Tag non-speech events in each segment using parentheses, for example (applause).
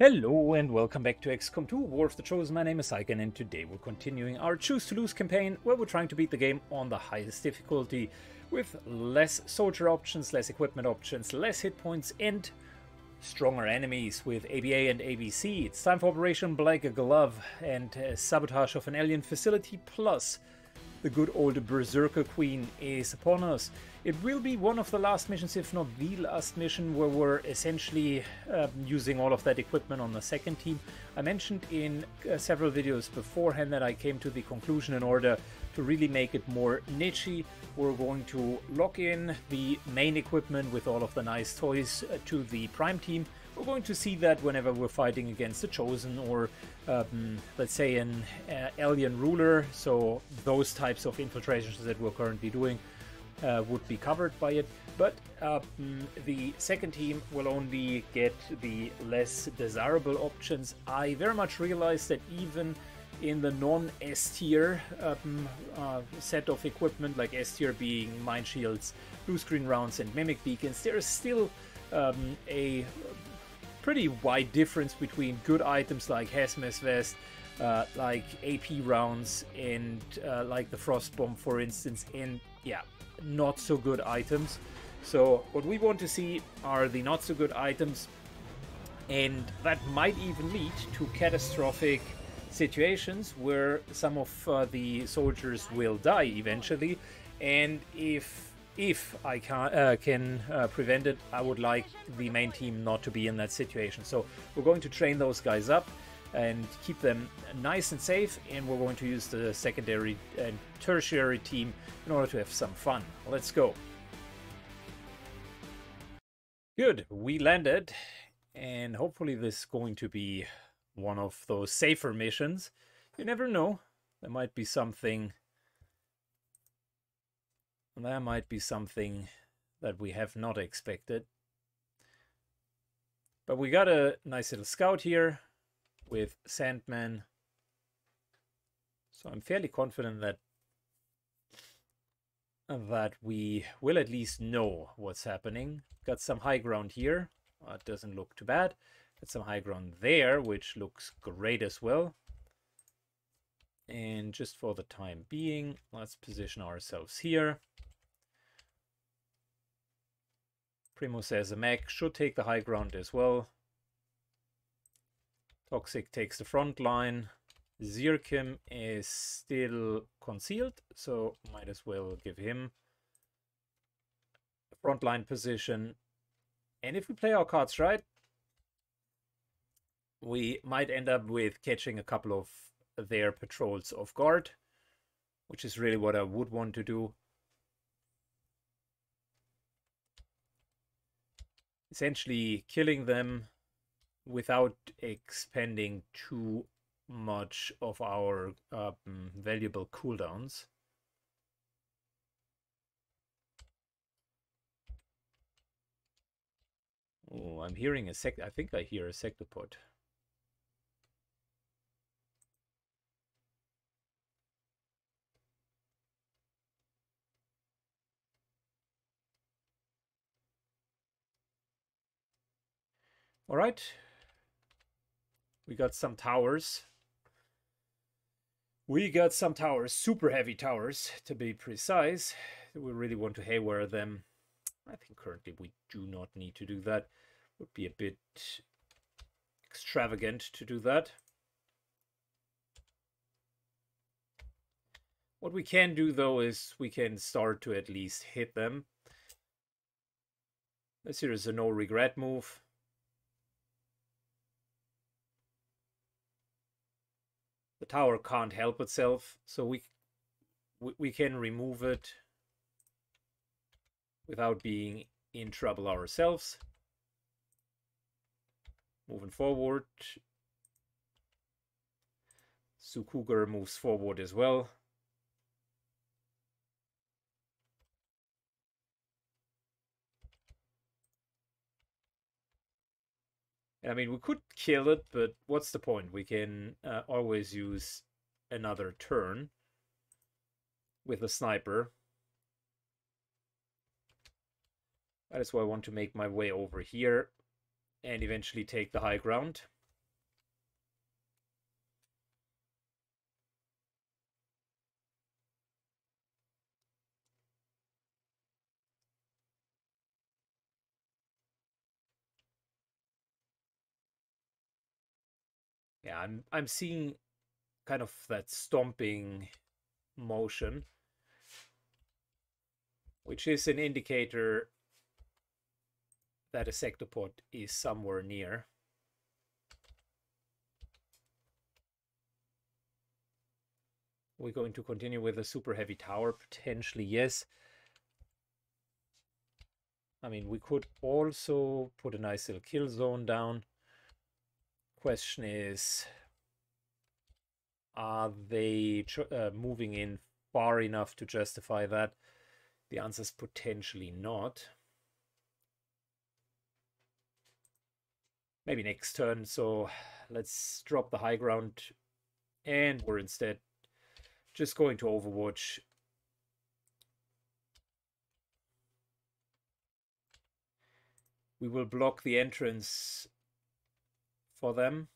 Hello and welcome back to XCOM 2 War of the Chosen. My name is Syken and today we're continuing our Choose to Lose campaign where we're trying to beat the game on the highest difficulty with less soldier options, less equipment options, less hit points and stronger enemies with ABA and ABC. It's time for Operation Black Glove and uh, sabotage of an alien facility plus the good old Berserker Queen is upon us. It will be one of the last missions, if not the last mission, where we're essentially um, using all of that equipment on the second team. I mentioned in uh, several videos beforehand that I came to the conclusion in order to really make it more nichey, we're going to lock in the main equipment with all of the nice toys uh, to the Prime team we're going to see that whenever we're fighting against the Chosen or, um, let's say, an uh, alien ruler. So those types of infiltrations that we're currently doing uh, would be covered by it. But um, the second team will only get the less desirable options. I very much realize that even in the non-S tier um, uh, set of equipment, like S tier being mindshields, blue screen rounds, and mimic beacons, there is still um, a pretty wide difference between good items like Hazmat Vest, uh, like AP rounds, and uh, like the Frost Bomb, for instance, and yeah, not so good items. So what we want to see are the not so good items, and that might even lead to catastrophic situations where some of uh, the soldiers will die eventually, and if if I can, uh, can uh, prevent it, I would like the main team not to be in that situation. So we're going to train those guys up and keep them nice and safe, and we're going to use the secondary and tertiary team in order to have some fun. Let's go. Good, we landed, and hopefully this is going to be one of those safer missions. You never know, there might be something there might be something that we have not expected. But we got a nice little scout here with Sandman. So I'm fairly confident that that we will at least know what's happening. Got some high ground here. Uh, it doesn't look too bad. Got some high ground there, which looks great as well. And just for the time being, let's position ourselves here. Primo says a mech should take the high ground as well. Toxic takes the front line. Zirkim is still concealed, so might as well give him a front line position. And if we play our cards right, we might end up with catching a couple of their patrols off guard, which is really what I would want to do. Essentially killing them without expending too much of our um, valuable cooldowns. Oh, I'm hearing a sec. I think I hear a sectopod. All right. We got some towers. We got some towers, super heavy towers to be precise. We really want to haywire them. I think currently we do not need to do that. Would be a bit extravagant to do that. What we can do though is we can start to at least hit them. This here is a no regret move. Tower can't help itself, so we, we, we can remove it without being in trouble ourselves. Moving forward. Sukuger moves forward as well. I mean, we could kill it, but what's the point? We can uh, always use another turn with a sniper. That is why I want to make my way over here and eventually take the high ground. Yeah, I'm I'm seeing kind of that stomping motion, which is an indicator that a sector sectopod is somewhere near. We're going to continue with a super heavy tower, potentially, yes. I mean, we could also put a nice little kill zone down. Question is, are they uh, moving in far enough to justify that? The answer is potentially not. Maybe next turn, so let's drop the high ground and we're instead just going to Overwatch. We will block the entrance for them.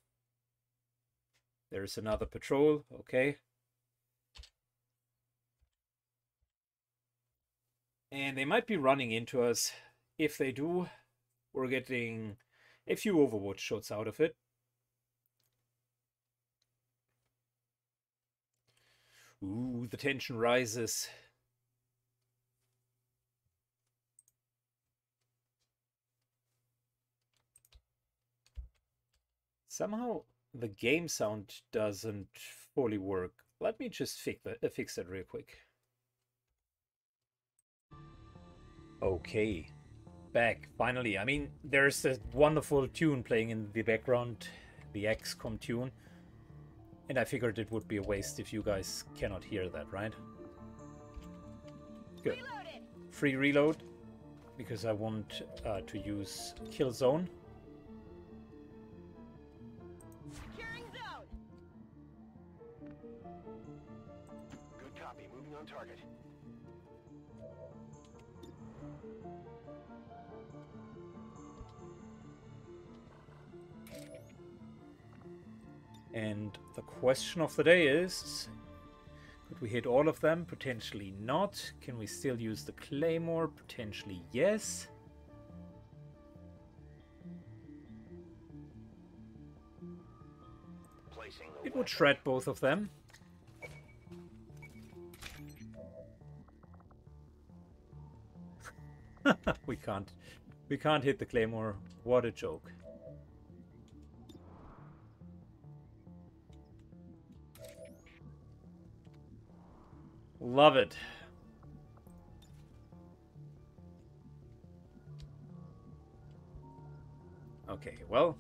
There's another patrol, okay. And they might be running into us. If they do, we're getting a few Overwatch shots out of it. Ooh, the tension rises. Somehow the game sound doesn't fully work. Let me just fix that, uh, fix that real quick. Okay, back, finally. I mean, there's a wonderful tune playing in the background, the XCOM tune. And I figured it would be a waste if you guys cannot hear that, right? Good. Reloaded. Free reload, because I want uh, to use kill zone. And the question of the day is, could we hit all of them? Potentially not. Can we still use the claymore? Potentially yes. It would shred both of them. (laughs) we can't we can't hit the claymore. What a joke. Love it. Okay, well,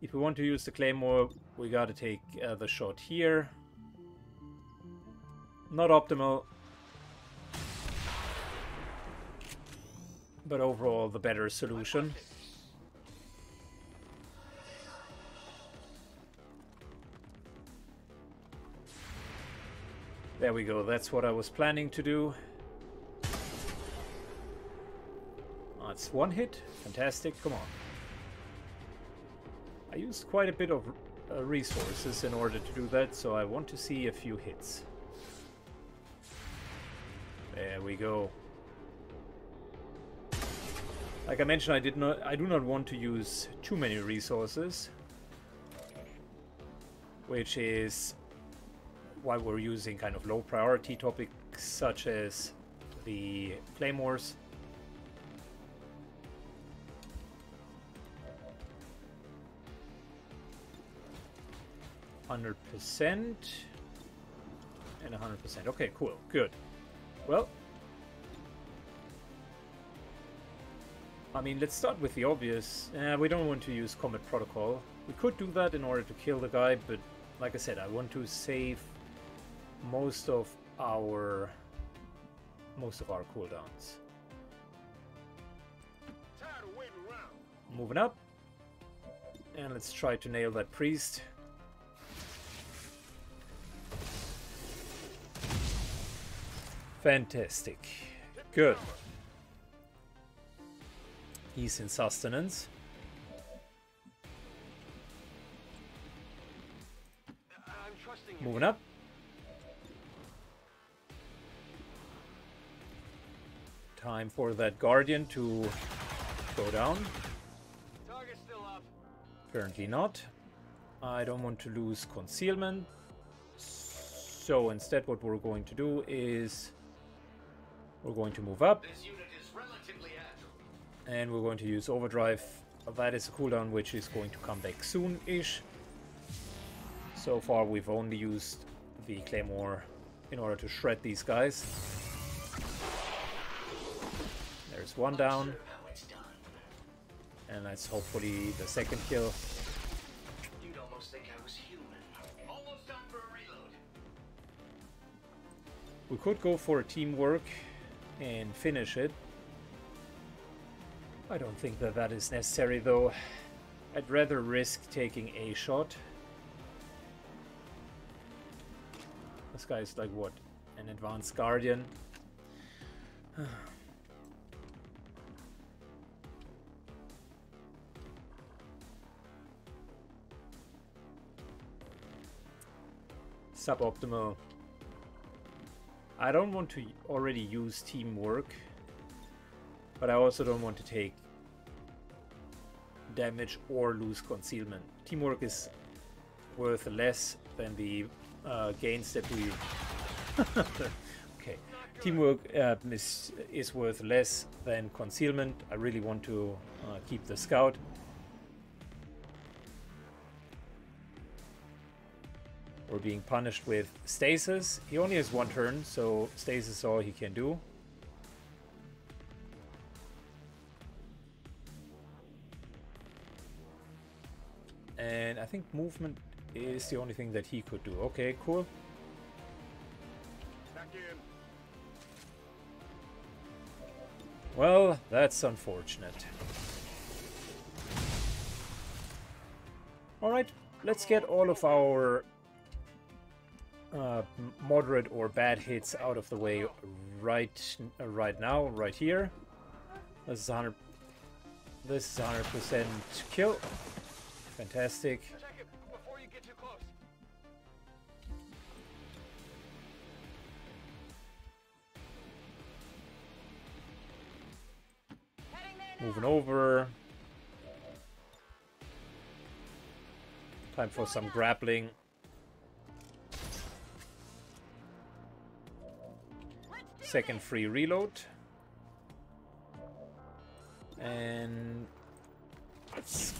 if we want to use the claymore, we gotta take uh, the shot here. Not optimal. But overall, the better solution. There we go, that's what I was planning to do. That's one hit. Fantastic, come on. I used quite a bit of uh, resources in order to do that, so I want to see a few hits. There we go. Like I mentioned, I did not I do not want to use too many resources. Which is why we're using kind of low priority topics such as the claymores. Hundred percent and hundred percent. Okay, cool, good. Well, I mean, let's start with the obvious. Uh, we don't want to use Combat Protocol. We could do that in order to kill the guy, but like I said, I want to save most of our most of our cooldowns. Moving up. And let's try to nail that priest. Fantastic. Good. He's in sustenance. Moving up. Time for that Guardian to go down. Apparently not. I don't want to lose concealment. So instead what we're going to do is we're going to move up. And we're going to use overdrive. That is a cooldown which is going to come back soon-ish. So far we've only used the claymore in order to shred these guys. There's one down. And that's hopefully the second kill. We could go for a teamwork and finish it. I don't think that that is necessary though. I'd rather risk taking a shot. This guy's like what? An advanced guardian? (sighs) Suboptimal. I don't want to already use teamwork, but I also don't want to take damage or lose concealment. Teamwork is worth less than the uh, gains that we... (laughs) okay. Teamwork uh, is, is worth less than concealment. I really want to uh, keep the scout. We're being punished with stasis. He only has one turn, so stasis is all he can do. And I think movement is the only thing that he could do. Okay, cool. Well, that's unfortunate. Alright, let's get all of our uh, moderate or bad hits out of the way right uh, right now, right here. This is 100. This is 100 percent kill. Fantastic. Moving over. Time for some grappling. Second free reload. And let's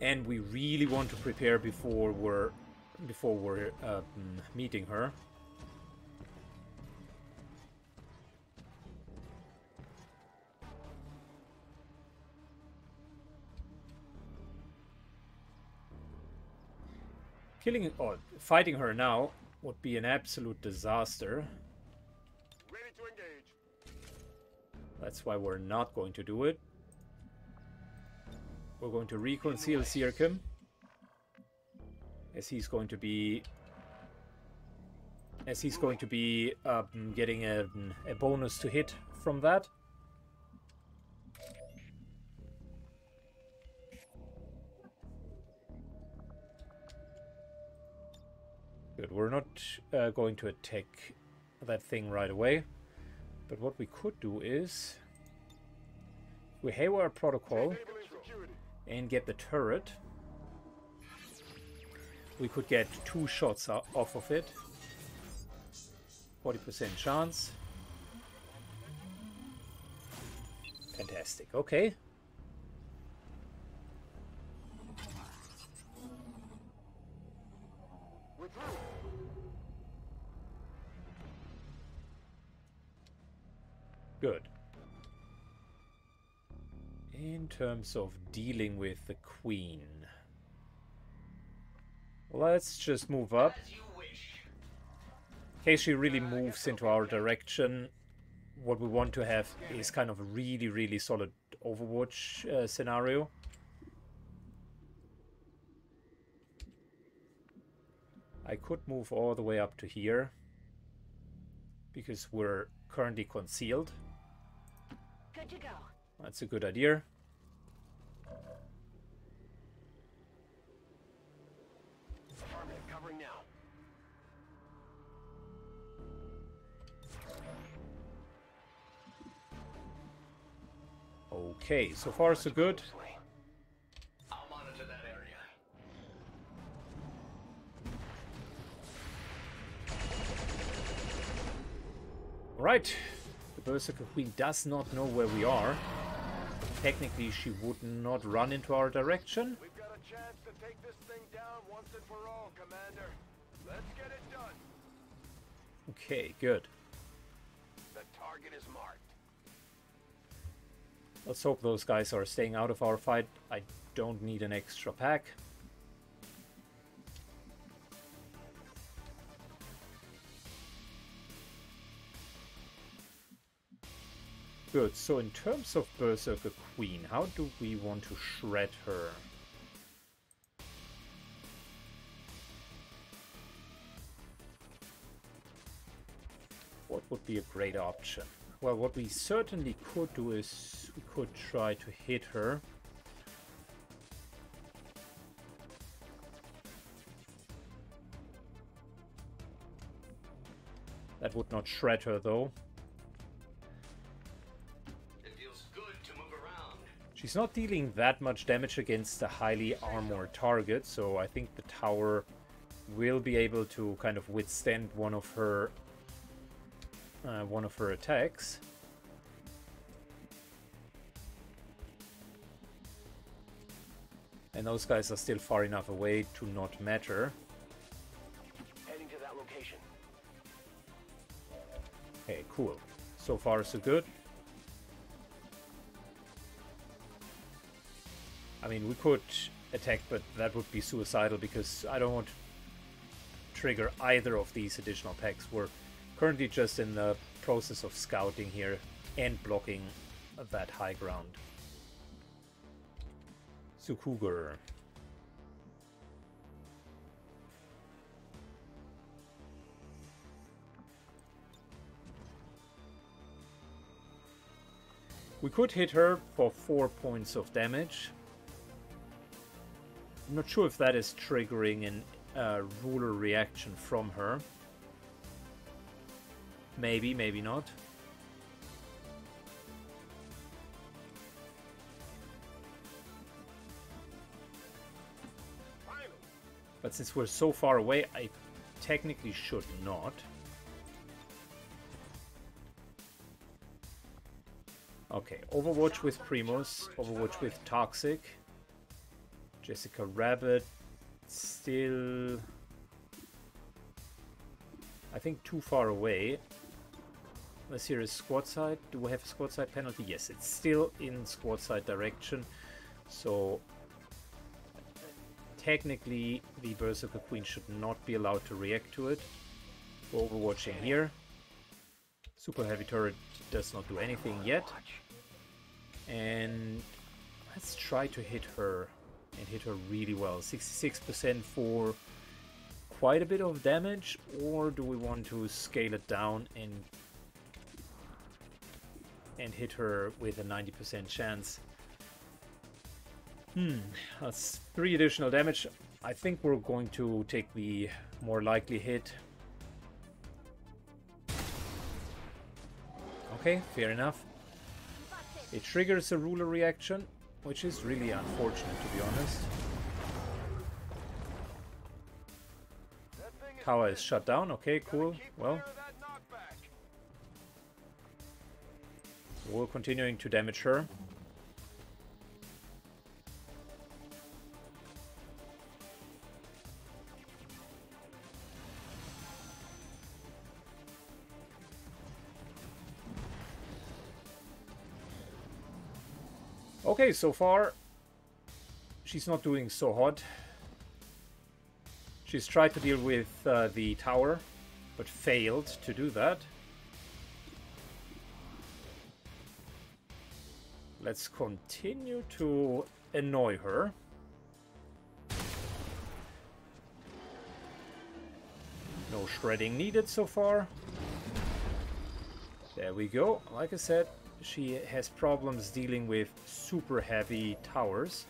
And we really want to prepare before we're before we're uh, meeting her. Killing or fighting her now would be an absolute disaster. Ready to engage. That's why we're not going to do it. We're going to reconcile Sirkim. As he's going to be... As he's going to be um, getting a, a bonus to hit from that. Good, we're not uh, going to attack that thing right away. But what we could do is... We have our protocol and get the turret. We could get two shots off of it. 40% chance. Fantastic. Okay. Terms of dealing with the queen... Let's just move up. In case she really moves into our direction, what we want to have is kind of a really, really solid Overwatch uh, scenario. I could move all the way up to here because we're currently concealed. Good to go. That's a good idea. Okay, so far so good. Closely. I'll monitor that area. Right, the Berserker Queen does not know where we are. Technically, she would not run into our direction. We've got a chance to take this thing down once and for all, Commander. Let's get it done. Okay, good. The target is marked. Let's hope those guys are staying out of our fight. I don't need an extra pack. Good, so in terms of Berserker Queen, how do we want to shred her? What would be a great option? Well, what we certainly could do is we could try to hit her. That would not shred her though. It feels good to move around. She's not dealing that much damage against a highly armored target, so I think the tower will be able to kind of withstand one of her uh, one of her attacks. And those guys are still far enough away to not matter. Heading to that location. Okay, cool. So far, so good. I mean, we could attack, but that would be suicidal because I don't want to trigger either of these additional packs. We're currently just in the process of scouting here and blocking that high ground. Sukuger. We could hit her for 4 points of damage. I'm not sure if that is triggering an uh, ruler reaction from her. Maybe, maybe not. But since we're so far away, I technically should not. Okay, Overwatch with Primus, Overwatch with Toxic, Jessica Rabbit, still... I think too far away. Let's hear a squadsight. Do we have a squadsight penalty? Yes, it's still in squadsight direction. So technically the Berserker Queen should not be allowed to react to it. We're overwatching here. Super Heavy Turret does not do anything yet. And let's try to hit her and hit her really well. 66% for quite a bit of damage, or do we want to scale it down and and hit her with a 90% chance? Hmm, that's three additional damage. I think we're going to take the more likely hit. Okay, fair enough. It triggers a ruler reaction, which is really unfortunate to be honest. Tower is shut down, okay, cool. Well, we're continuing to damage her. Okay, so far she's not doing so hot. She's tried to deal with uh, the tower, but failed to do that. Let's continue to annoy her. No shredding needed so far. There we go. Like I said, she has problems dealing with super heavy towers.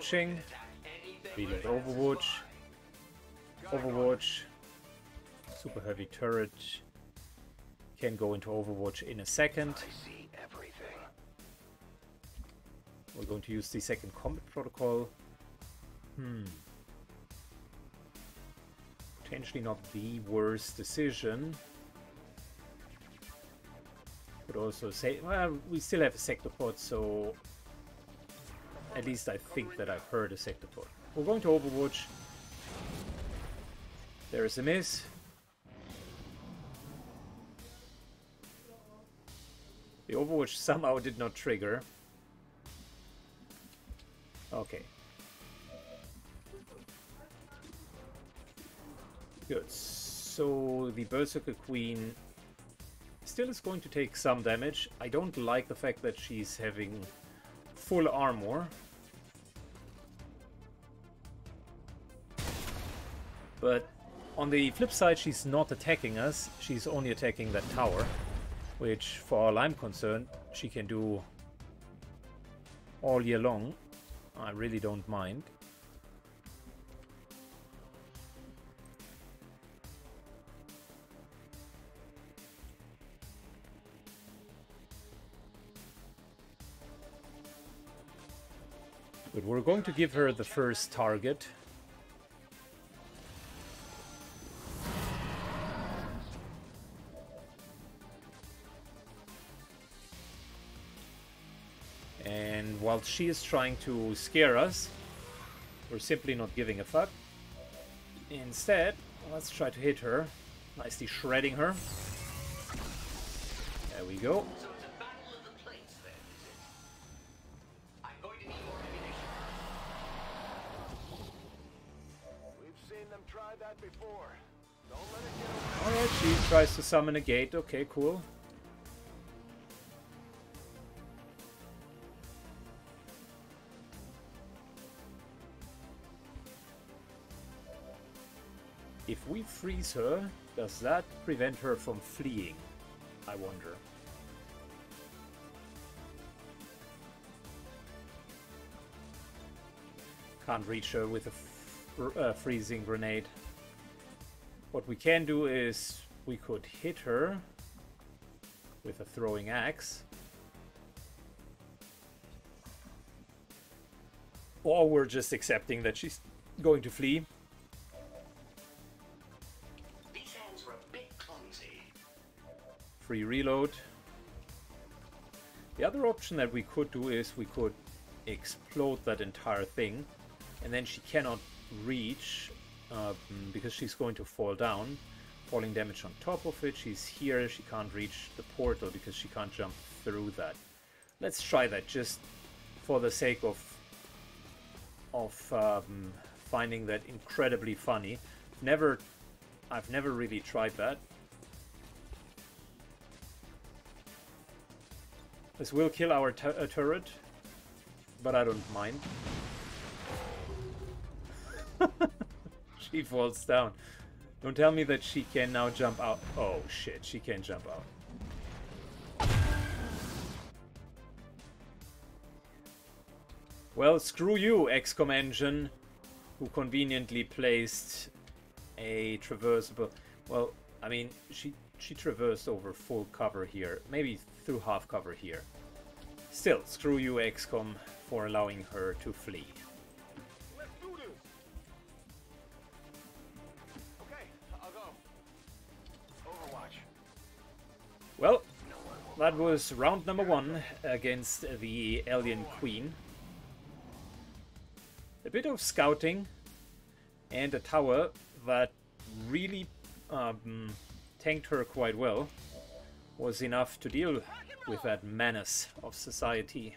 Overwatching. Reload Overwatch. Overwatch. Super heavy turret. Can go into Overwatch in a second. We're going to use the second combat protocol. Hmm. Potentially not the worst decision. But also say, well, we still have a sectopod, so at least I think that I've heard a sector sectopod. We're going to Overwatch. There is a miss. The Overwatch (laughs) somehow did not trigger. Okay. Good. So the Berserker Queen still is going to take some damage. I don't like the fact that she's having full armor. But on the flip side, she's not attacking us. She's only attacking that tower. Which, for all I'm concerned, she can do all year long. I really don't mind. But we're going to give her the first target. While she is trying to scare us, we're simply not giving a fuck. Instead, let's try to hit her. Nicely shredding her. There we go. So it's a battle of the plates then, is it? I'm going to need more ammunition. We've seen them try that before. Don't let it get away. Oh, Alright, she tries to summon a gate. Okay, cool. Freeze her, does that prevent her from fleeing? I wonder. Can't reach her with a f- uh, freezing grenade. What we can do is we could hit her with a throwing axe. Or we're just accepting that she's going to flee. Free reload. The other option that we could do is we could explode that entire thing and then she cannot reach uh, because she's going to fall down. Falling damage on top of it. She's here. She can't reach the portal because she can't jump through that. Let's try that just for the sake of of um, finding that incredibly funny. Never, I've never really tried that. This will kill our uh, turret, but I don't mind. (laughs) she falls down. Don't tell me that she can now jump out. Oh shit, she can jump out. Well, screw you, XCOM engine, who conveniently placed a traversable. Well, I mean, she she traversed over full cover here, maybe through half cover here. Still, screw you, XCOM, for allowing her to flee. Let's do this. Okay, I'll go. Overwatch. Well, that was round number one against the Alien Queen. A bit of scouting and a tower that really um, tanked her quite well was enough to deal with that menace of society.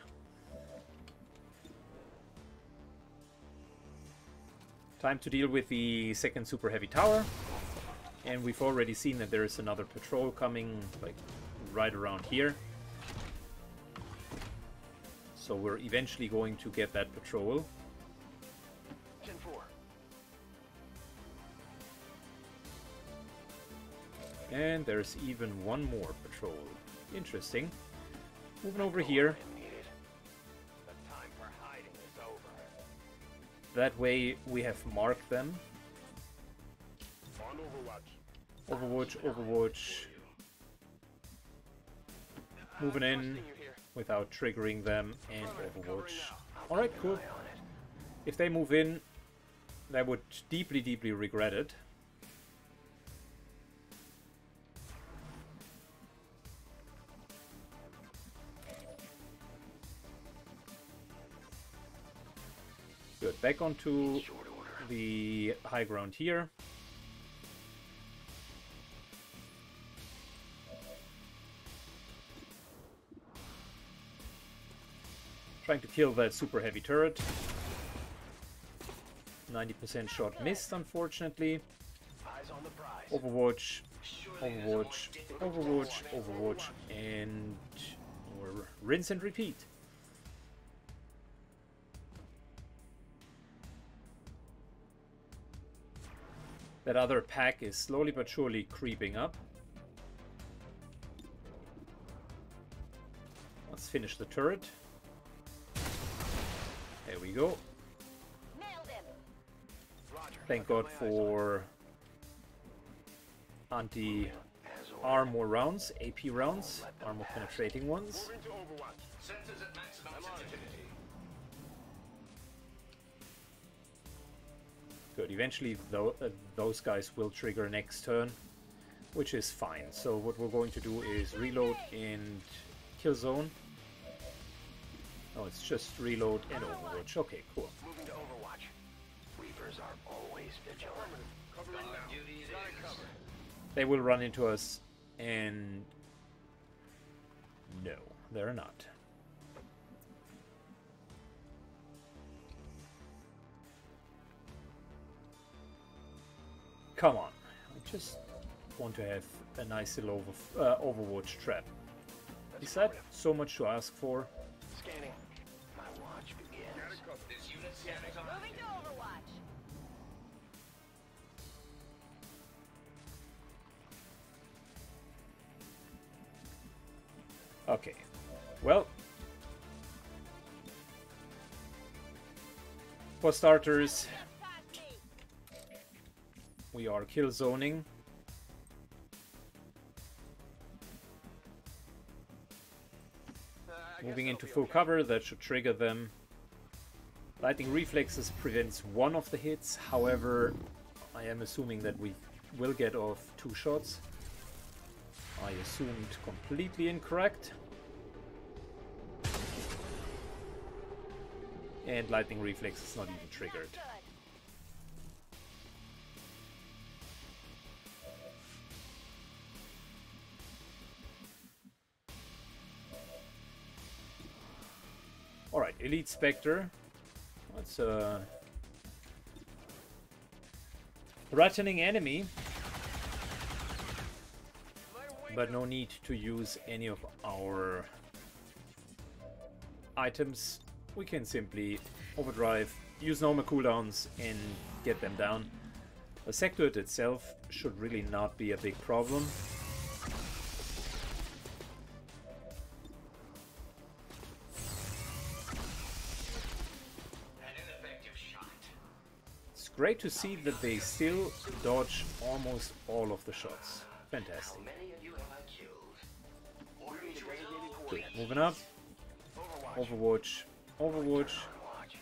Time to deal with the second super heavy tower. And we've already seen that there is another patrol coming, like, right around here. So we're eventually going to get that patrol. And there's even one more patrol. Interesting. Moving over here. That way we have marked them. Overwatch. Overwatch, Overwatch. Moving in without triggering them and Overwatch. Alright, cool. If they move in, I would deeply, deeply regret it. Back onto the high ground here. Trying to kill that super heavy turret. 90% shot missed, unfortunately. Overwatch, Overwatch, Overwatch, Overwatch, and rinse and repeat. That other pack is slowly but surely creeping up. Let's finish the turret. There we go. Nailed him. Roger. Thank God for anti armor rounds, AP rounds, armor penetrating ones. Good. Eventually, tho- uh, those guys will trigger next turn, which is fine. So what we're going to do is reload and kill zone. Oh, it's just reload and Overwatch. Okay, cool. Moving to Overwatch. Reapers are always vigilant. Covering now. duty it Got it is. covered. They will run into us, and no, they're not. Come on, I just want to have a nice little over, uh, Overwatch trap. Is that so much to ask for? Scanning. My watch begins. This unit scanning Moving to Overwatch. Okay, well, for starters, Past me. We are kill zoning. Uh, Moving into full okay. cover, that should trigger them. Lightning Reflexes prevents one of the hits, however, I am assuming that we will get off two shots. I assumed completely incorrect. And Lightning Reflex is not even triggered. Elite Spectre. That's a uh, threatening enemy, but no need to use any of our items. We can simply overdrive, use normal cooldowns, and get them down. The Sectoid itself should really not be a big problem. Great to see that they still dodge almost all of the shots. Fantastic. Many of you have I killed? Order me to resolve. Good. Moving up. Overwatch. Overwatch. Overwatch. Watch.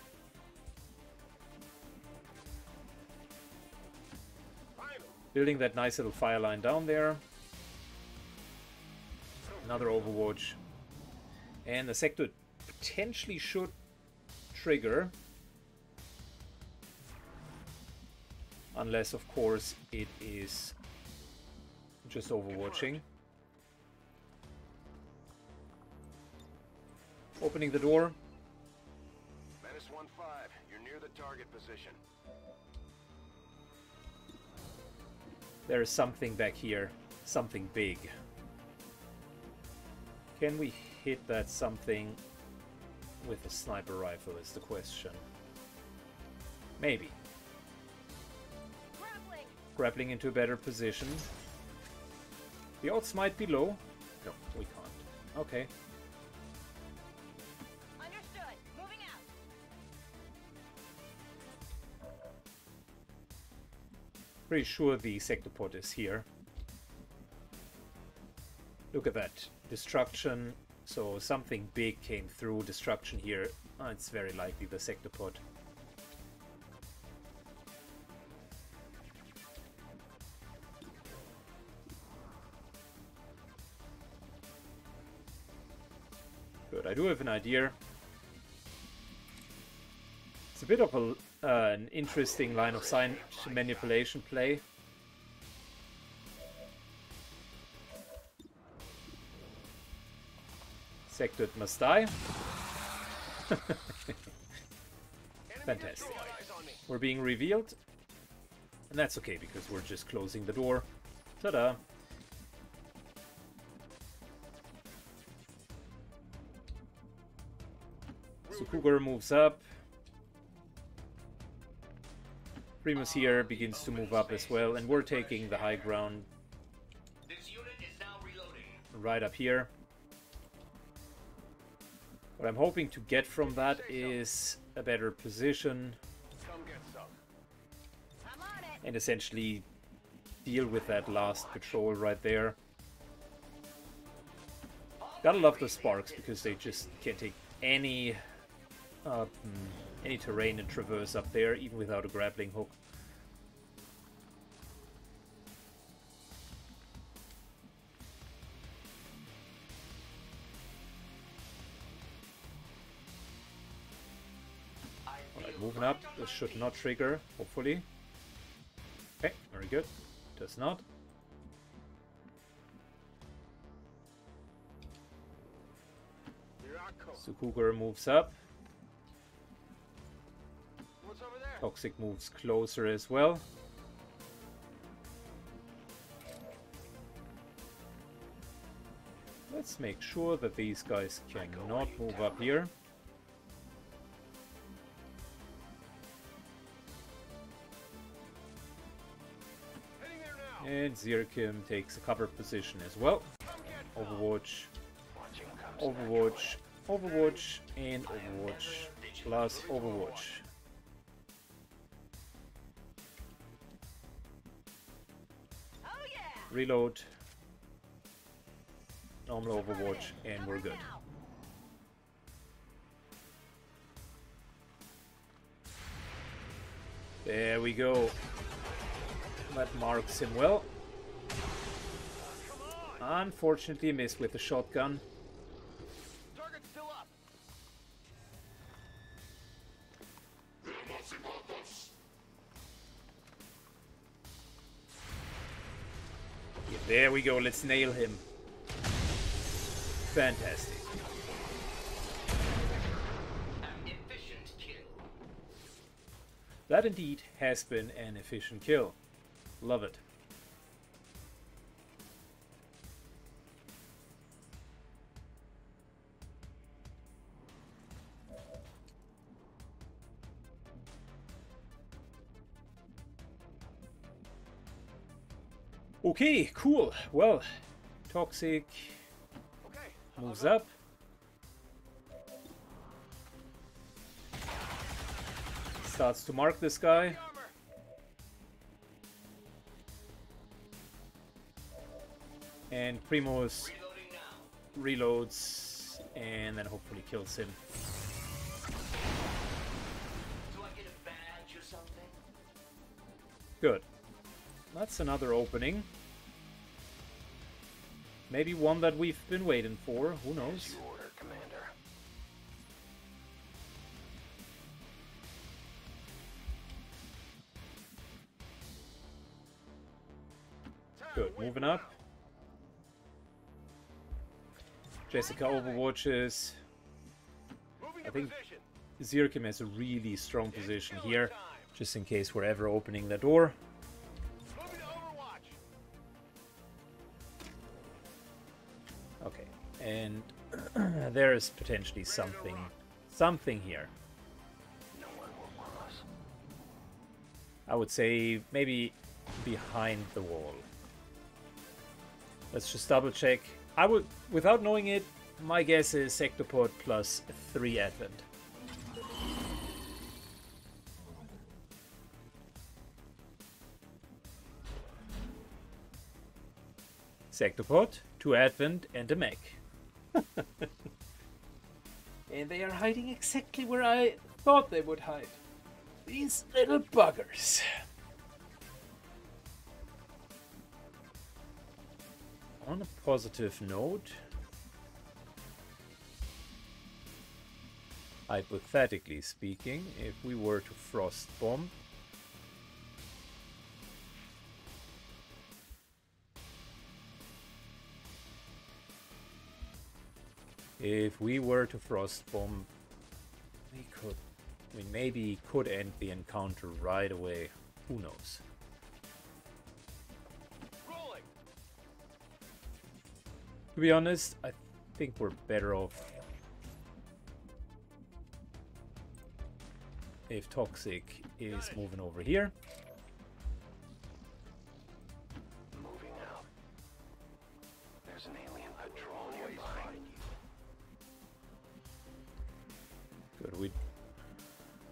Finally. Building that nice little fire line down there. Another Overwatch. And the sector potentially should trigger. Unless, of course, it is just overwatching. Opening the door. Menace 1-5. You're near the target position. There is something back here. Something big. Can we hit that something with a sniper rifle is the question. Maybe. Grappling. Grappling into a better position. The odds might be low. No, we can't. Okay. Understood. Moving out. Pretty sure the sector sectopod is here. Look at that. Destruction. So something big came through. Destruction here. Uh, it's very likely the sector sectopod. Do have an idea. It's a bit of a, uh, an interesting line of sight manipulation play. Sector must die. (laughs) Fantastic. We're being revealed. And that's okay because we're just closing the door. Ta-da! Cougar moves up. Primus here begins to move up as well, and we're taking the high ground This unit is now reloading. right up here. What I'm hoping to get from that is a better position Come get some. I'm on it. and essentially deal with that last patrol right there. Gotta love the sparks because they just can't take any uh, mm, any terrain and traverse up there even without a grappling hook. Alright, moving up. This should not trigger, hopefully. Okay, very good. Does not. Cougar moves up. Toxic moves closer as well. Let's make sure that these guys cannot move up here. And Zirkim takes a cover position as well. Overwatch, Overwatch, Overwatch, and Overwatch, plus Overwatch. Reload, normal Overwatch, and we're good. There we go. That marks him well. Unfortunately, missed with the shotgun. There we go. Let's nail him. Fantastic. an efficient kill. That indeed has been an efficient kill. Love it. Okay, cool. Well, Toxic Okay. moves up. Starts to mark this guy. And Primos reloads and then hopefully kills him. Do I get a badge or something? Good. That's another opening. Maybe one that we've been waiting for. Who knows? Order, Good. Moving up. Jessica overwatches. now. I think- position. Zirkim has a really strong position here, just in case we're ever opening the door. Ah, there is potentially something, something here. I would say maybe behind the wall. Let's just double check. I would, without knowing it, my guess is Sectopod plus 3 Advent. Sectopod, 2 Advent, and a mech. (laughs) and they are hiding exactly where I thought they would hide. These little buggers. On a positive note, hypothetically speaking, if we were to frost bomb, if we were to frost bomb, we could, we maybe could end the encounter right away. Who knows? Rolling. To be honest, I think we're better off if Toxic is moving over here.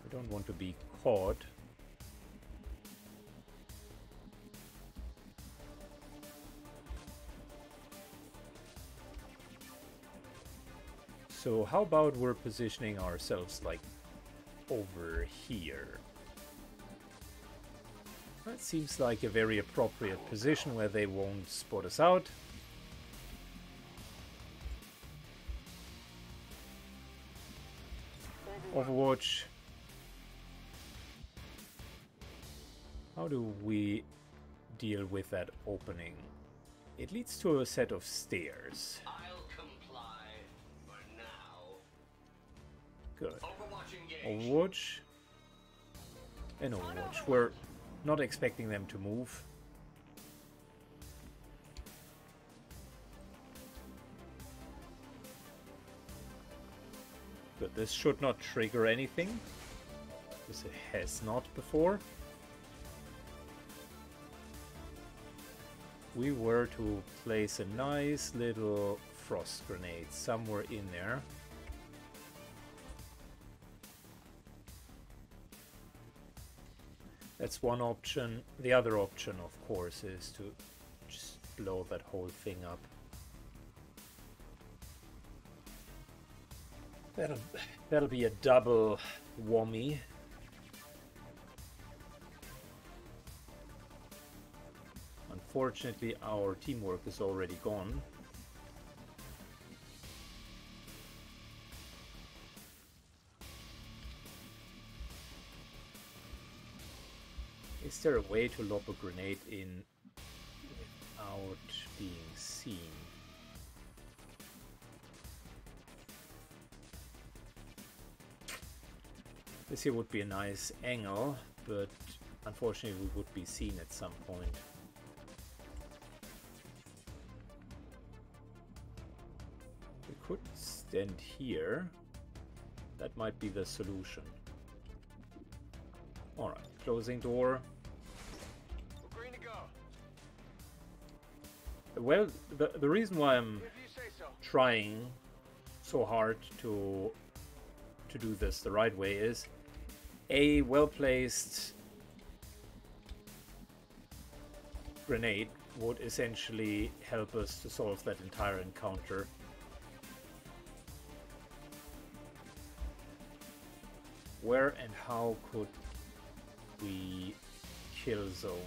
Don't want to be caught. So how about we're positioning ourselves like over here? That seems like a very appropriate position where they won't spot us out. Overwatch. How do we deal with that opening? It leads to a set of stairs. I'll comply for now. Good. Overwatch. Overwatch. And Overwatch. We're not expecting them to move. Good. This should not trigger anything. Because it has not before. We were to place a nice little frost grenade somewhere in there. That's one option. The other option, of course, is to just blow that whole thing up. That'll that'll be a double whammy. Unfortunately, our teamwork is already gone. Is there a way to lob a grenade in without being seen? This here would be a nice angle, but unfortunately we would be seen at some point. Stand here. That might be the solution. Alright, closing door. We're green to go. Well, the, the reason why I'm If you say so. trying so hard to to do this the right way is a well-placed grenade would essentially help us to solve that entire encounter. Where and how could we kill zone?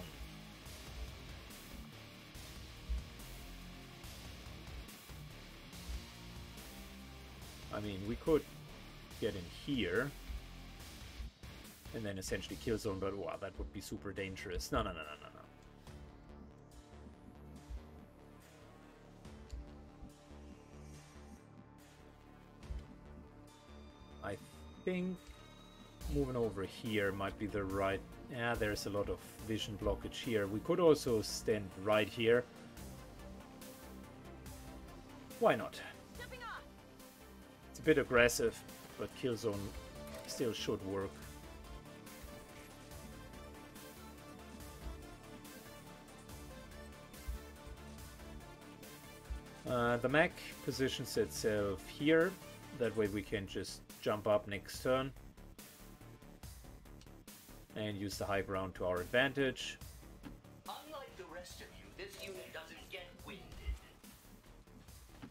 I mean, we could get in here and then essentially kill zone, but wow, that would be super dangerous. No, no, no, no, no, no. I think moving over here might be the right. Yeah, there's a lot of vision blockage here. We could also stand right here. Why not? It's a bit aggressive, but Killzone still should work. Uh, the mech positions itself here. That way we can just jump up next turn. And use the high ground to our advantage. Unlike the rest of you, this unit doesn't get winded.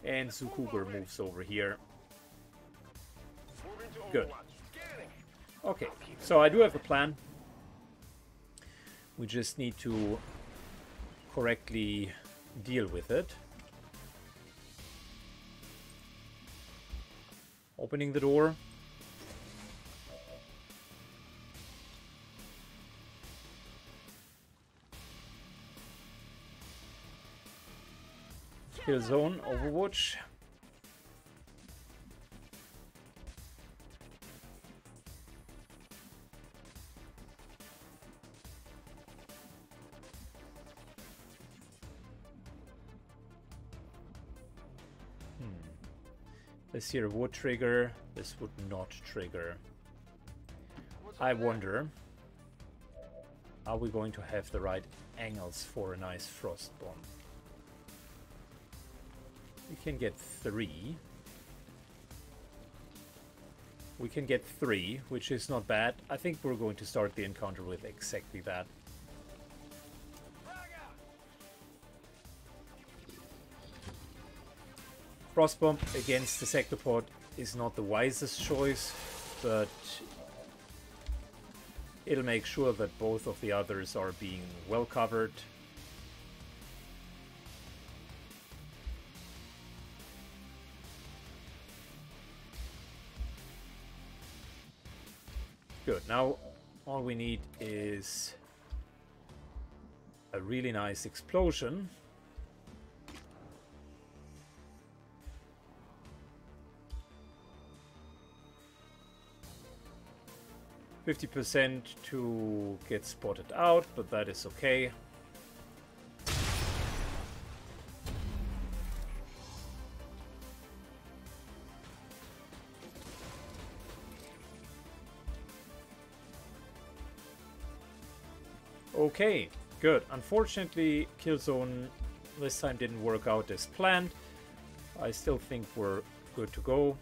And Zukuger moves over here. Good. Okay, so I do have a plan. We just need to correctly deal with it. Opening the door. Killzone, Overwatch. This here would trigger, this would not trigger. I wonder, are we going to have the right angles for a nice frost bomb? We can get three. We can get three, which is not bad. I think we're going to start the encounter with exactly that. Frostbomb against the Sectopod is not the wisest choice, but it'll make sure that both of the others are being well covered. Now all we need is a really nice explosion. Fifty percent to get spotted out, but that is okay. Okay, good. Unfortunately, Killzone this time didn't work out as planned. I still think we're good to go.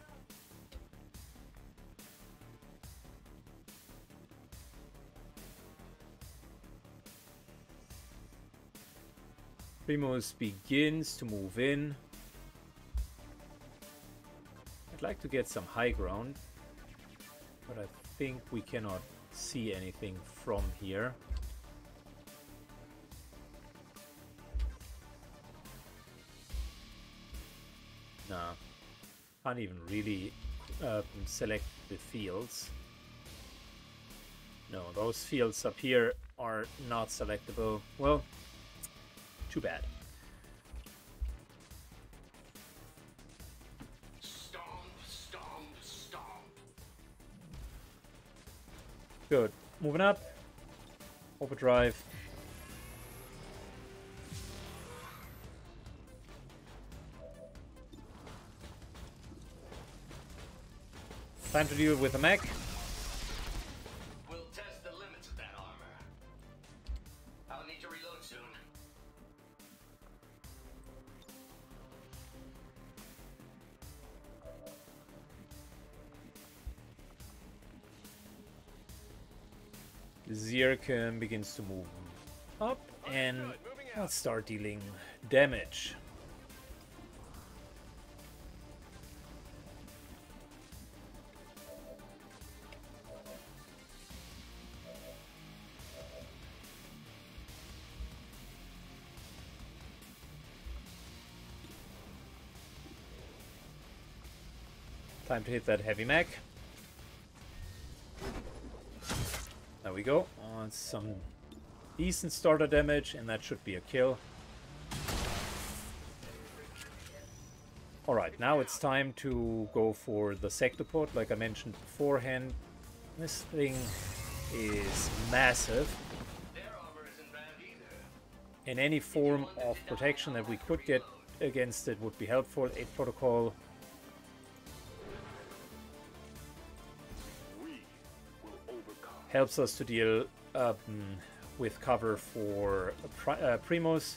Primus begins to move in. I'd like to get some high ground, but I think we cannot see anything from here. Can't even really uh, select the fields. No, those fields up here are not selectable. Well, too bad. Stomp, stomp, stomp. Good. Moving up. Overdrive. Time to deal with the mech. We'll test the limits of that armor. I'll need to reload soon. Zircon begins to move up and Understood. Moving out. let's start dealing damage. Time to hit that heavy mech. There we go. On some decent starter damage, and that should be a kill. Alright, now it's time to go for the sector Sectopod, like I mentioned beforehand. This thing is massive, and any form of protection that we could get against it would be helpful. Aid protocol. Helps us to deal um, with cover for uh, Primos.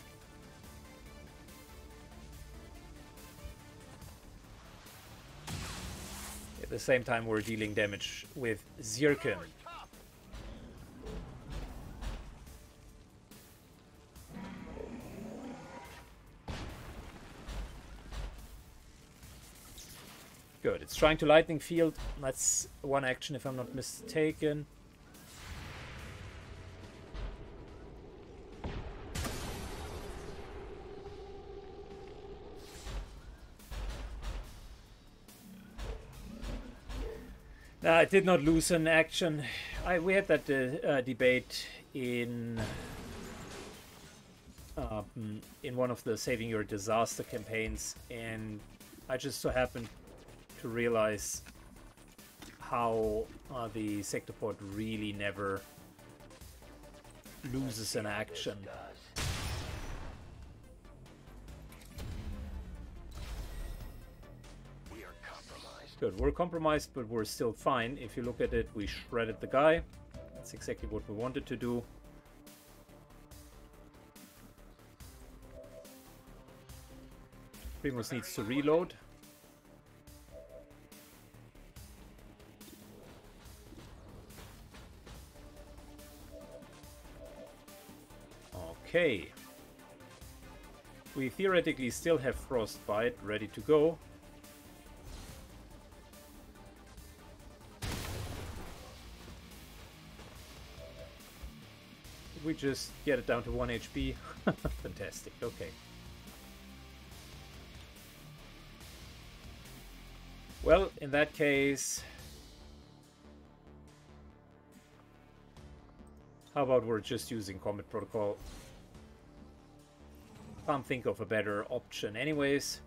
At the same time, we're dealing damage with Zirkin. Good. It's trying to lightning field. That's one action, if I'm not mistaken. No, I did not lose an action. I we had that uh, uh, debate in um, in one of the saving your disaster campaigns, and I just so happened to realize how uh, the sectopod really never loses an action. Good, we're compromised, but we're still fine. If you look at it, we shredded the guy. That's exactly what we wanted to do. Primus needs to reload. Okay. We theoretically still have Frostbite ready to go. We just get it down to 1 HP. (laughs) Fantastic, okay. Well, in that case... How about we're just using Combat Protocol? Can't think of a better option anyways.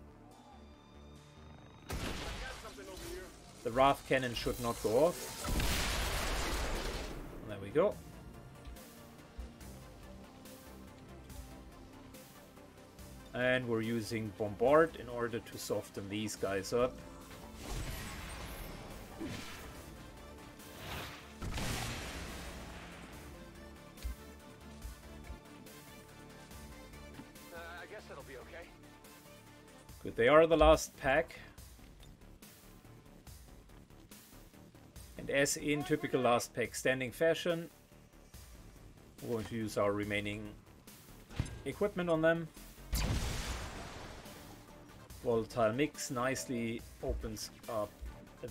The Wrath Cannon should not go off. There we go. And we're using Bombard in order to soften these guys up. Uh, I guess that'll be okay. Good, they are the last pack. And as in typical last pack standing fashion, we're going to use our remaining equipment on them. Volatile mix nicely opens up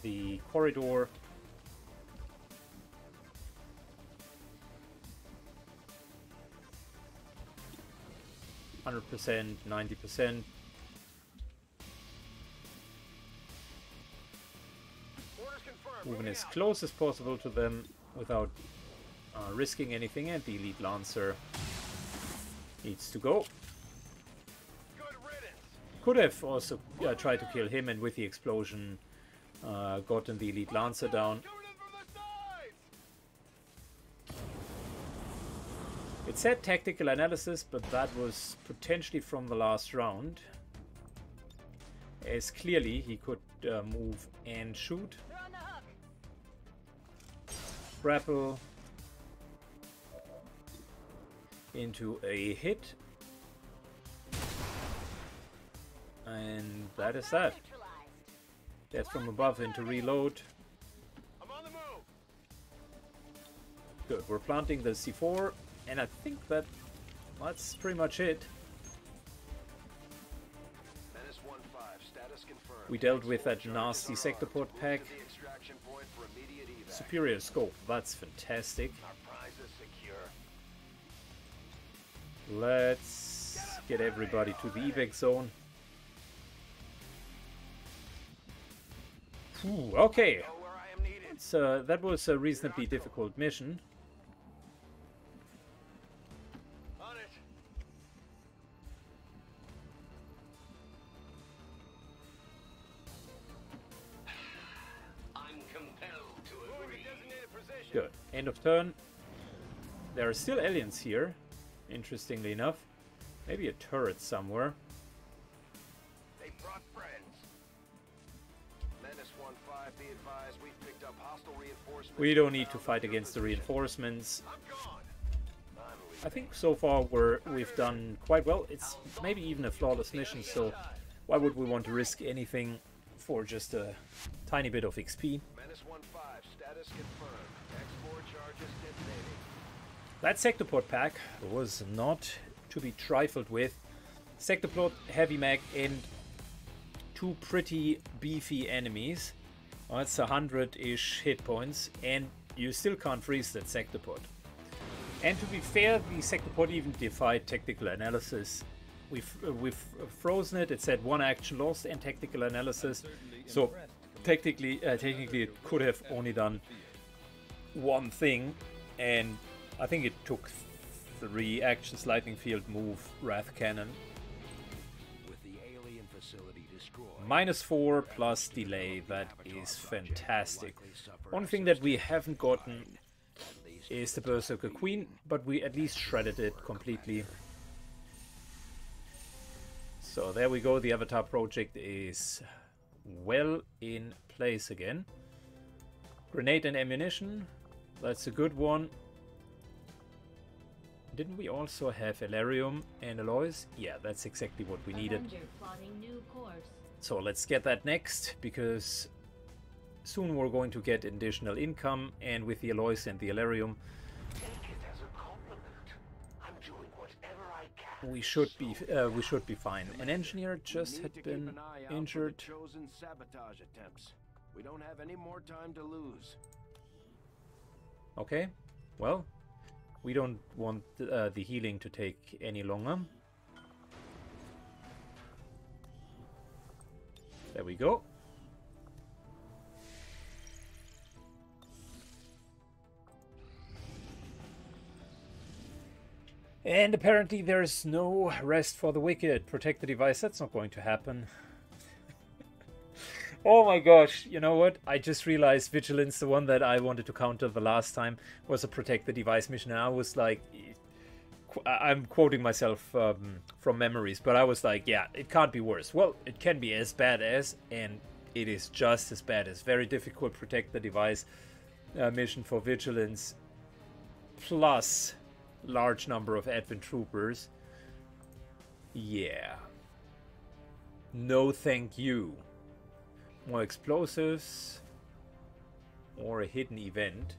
the corridor. Hundred percent, ninety percent. Moving as close as possible to them without uh, risking anything and the elite lancer needs to go. Could have also uh, tried to kill him and with the explosion uh, gotten the elite lancer down it said tactical analysis but that was potentially from the last round as clearly he could uh, move and shoot grapple into a hit. And that is that. Death from above and to reload. I'm on the move. Good, we're planting the C4, and I think that that's pretty much it. Menace 1-5, status confirmed. We dealt with that nasty Sectopod pack. to the extraction point for immediate evac. Superior scope, that's fantastic. Our prize is secure. Let's get everybody to the evac zone. Phew, okay, so uh, that was a reasonably difficult mission. Good. End of turn. There are still aliens here, interestingly enough. Maybe a turret somewhere. We don't need to fight against the reinforcements. I'm gone. I'm I think so far we're we've done quite well. It's maybe even a flawless mission, so why would we want to risk anything for just a tiny bit of XP? Menace 1-5, status confirmed. Export charges detonating. That Sectopod pack was not to be trifled with. Sectopod, Heavy Mag, and two pretty beefy enemies. That's a hundred-ish hit points, and you still can't freeze that Sectopod. And to be fair, the Sectopod even defied technical analysis. We've uh, we've frozen it. It said one action lost and technical analysis. So technically, uh, technically, it could have only done one thing, and I think it took three actions: lightning field, move, wrath cannon. Minus four plus delay. That is fantastic. One thing that we haven't gotten is the Berserker Queen, but we at least shredded it completely. So there we go. The Avatar project is well in place again. Grenade and ammunition. That's a good one. Didn't we also have Elerium and Alloys? Yeah, that's exactly what we needed. Avenger plotting new course. So let's get that next because soon we're going to get additional income and with the alloys and the Elerium take it as a compliment. I'm doing whatever I can. we should be uh, we should be fine. An engineer just had been an eye out for the injured. chosen sabotage attempts. We don't have any more time to lose. Okay, well, we don't want uh, the healing to take any longer. There we go. And apparently there's no rest for the wicked. Protect the device. That's not going to happen. (laughs) oh my gosh. You know what? I just realized Vigilance, the one that I wanted to counter the last time, was a protect the device mission. And I was like, I'm quoting myself um, from memories, but I was like, yeah, it can't be worse. Well, it can be as bad as, and it is just as bad as. Very difficult protect the device uh, mission for Vigilance, plus large number of advent troopers. Yeah. No thank you. More explosives. Or a hidden event.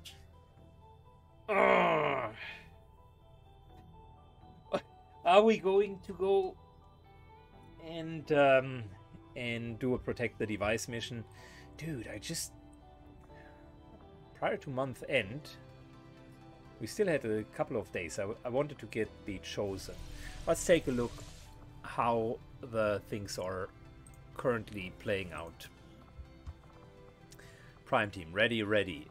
Ugh. Are we going to go and um, and do a protect the device mission? Dude, I just prior to month end, we still had a couple of days. I wanted to get the chosen. Let's take a look how the things are currently playing out. Prime team, ready, ready.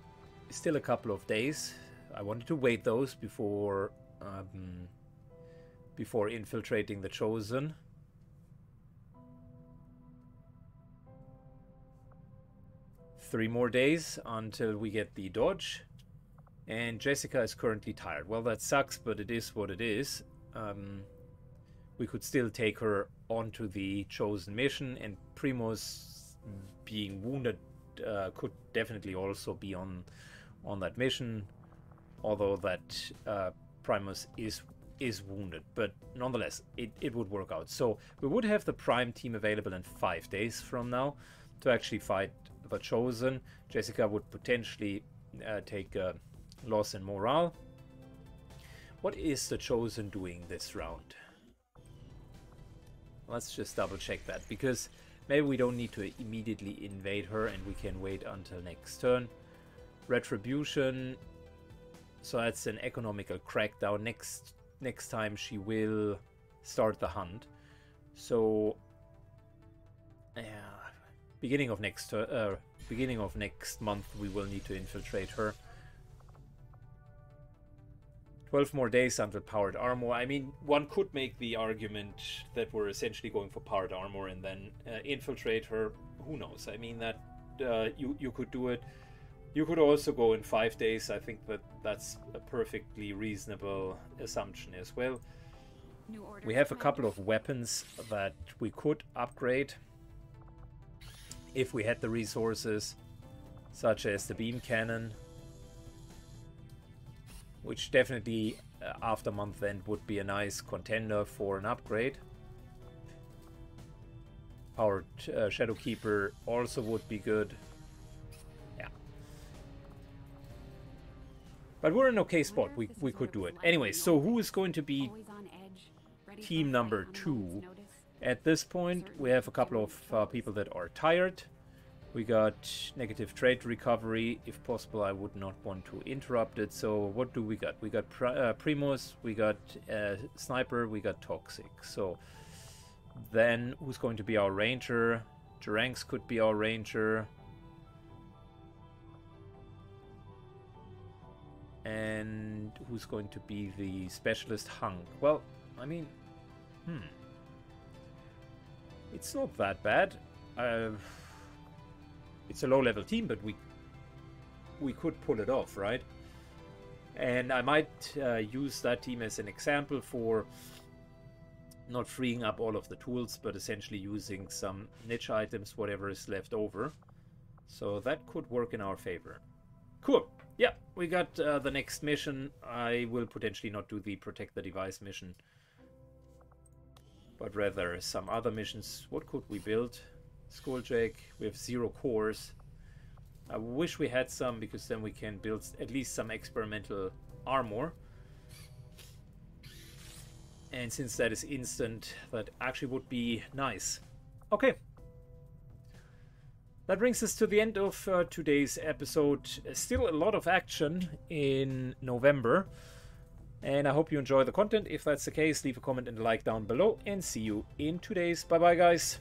Still a couple of days. I wanted to wait those before um, before infiltrating the chosen. Three more days until we get the dodge. And Jessica is currently tired. Well, that sucks, but it is what it is. Um, we could still take her onto the chosen mission, and Primos being wounded uh, could definitely also be on on that mission. Although that uh, Primus is is wounded, but nonetheless, it, it would work out. So we would have the Prime team available in five days from now to actually fight the Chosen. Jessica would potentially uh, take a loss in morale. What is the Chosen doing this round? Let's just double check that because maybe we don't need to immediately invade her and we can wait until next turn. Retribution. So that's an economical crackdown. Next next time she will start the hunt. So yeah, beginning of next uh, beginning of next month we will need to infiltrate her. 12 more days until powered armor. I mean, one could make the argument that we're essentially going for powered armor and then uh, infiltrate her. Who knows? I mean, that uh, you you could do it. You could also go in five days. I think that that's a perfectly reasonable assumption as well. New order. We have a couple of weapons that we could upgrade. if we had the resources, such as the beam cannon, which definitely uh, after month end would be a nice contender for an upgrade. Our uh, Shadow Keeper also would be good. But we're in okay spot. We, we could do it. Anyway, so who is going to be Always on edge, ready for team number fight on a two? At this point, we have a couple of uh, people that are tired. We got negative trade recovery. If possible, I would not want to interrupt it. So what do we got? We got Pri- uh, Primus, we got uh, Sniper, we got Toxic. So then who's going to be our Ranger? Duranx could be our Ranger. And who's going to be the Specialist Hunk? Well, I mean, hmm. It's not that bad. Uh, it's a low-level team, but we we could pull it off, right? And I might uh, use that team as an example for not freeing up all of the tools, but essentially using some niche items, whatever is left over. So that could work in our favor. Cool. Yeah, we got uh, the next mission. I will potentially not do the protect the device mission but rather some other missions. What could we build? Skulljack, we have zero cores. I wish we had some because then we can build at least some experimental armor. And since that is instant, that actually would be nice. Okay. That brings us to the end of uh, today's episode. Still a lot of action in November. And I hope you enjoy the content. If that's the case, leave a comment and a like down below. And see you in two days. Bye bye, guys.